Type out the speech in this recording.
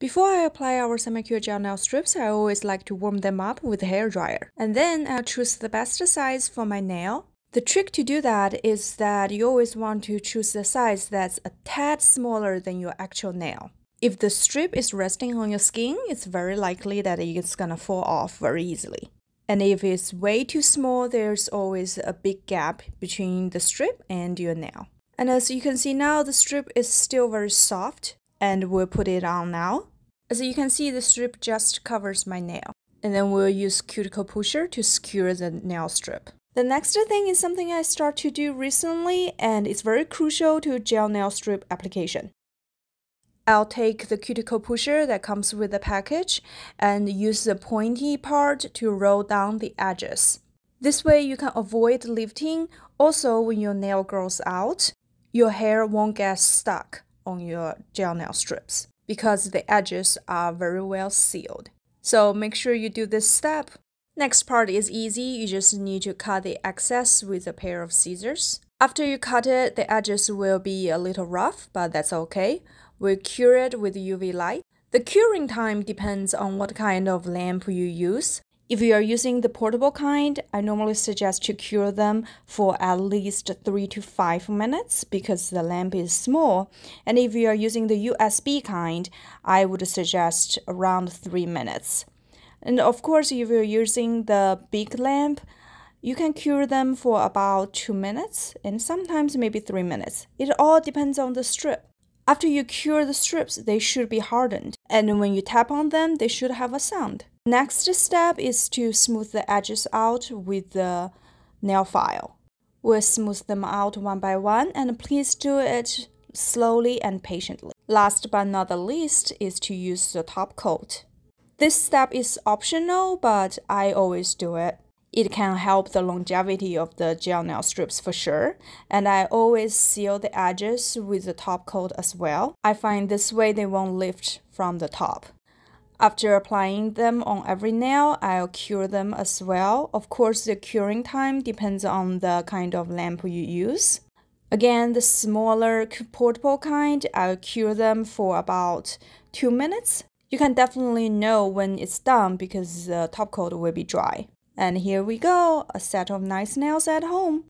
Before I apply our semi-cure gel nail strips, I always like to warm them up with a hair dryer. And then I'll choose the best size for my nail. The trick to do that is that you always want to choose the size that's a tad smaller than your actual nail. If the strip is resting on your skin, it's very likely that it's gonna fall off very easily. And if it's way too small, there's always a big gap between the strip and your nail. And as you can see now, the strip is still very soft and we'll put it on now. As you can see, the strip just covers my nail. And then we'll use cuticle pusher to secure the nail strip. The next thing is something I start to do recently and it's very crucial to gel nail strip application. I'll take the cuticle pusher that comes with the package and use the pointy part to roll down the edges. This way you can avoid lifting. Also, when your nail grows out, your hair won't get stuck on your gel nail strips because the edges are very well sealed. So make sure you do this step. Next part is easy, you just need to cut the excess with a pair of scissors. After you cut it, the edges will be a little rough, but that's okay. We'll cure it with UV light. The curing time depends on what kind of lamp you use. If you are using the portable kind, I normally suggest to cure them for at least 3 to 5 minutes because the lamp is small. And if you are using the USB kind, I would suggest around 3 minutes. And of course, if you're using the big lamp, you can cure them for about 2 minutes and sometimes maybe 3 minutes. It all depends on the strip. After you cure the strips, they should be hardened, and when you tap on them, they should have a sound. Next step is to smooth the edges out with the nail file. We'll smooth them out one by one, and please do it slowly and patiently. Last but not the least is to use the top coat. This step is optional, but I always do it. It can help the longevity of the gel nail strips for sure, and I always seal the edges with the top coat as well. I find this way they won't lift from the top. After applying them on every nail, I'll cure them as well. Of course, the curing time depends on the kind of lamp you use. Again, the smaller portable kind, I'll cure them for about 2 minutes. You can definitely know when it's done because the top coat will be dry. And here we go, a set of nice nails at home.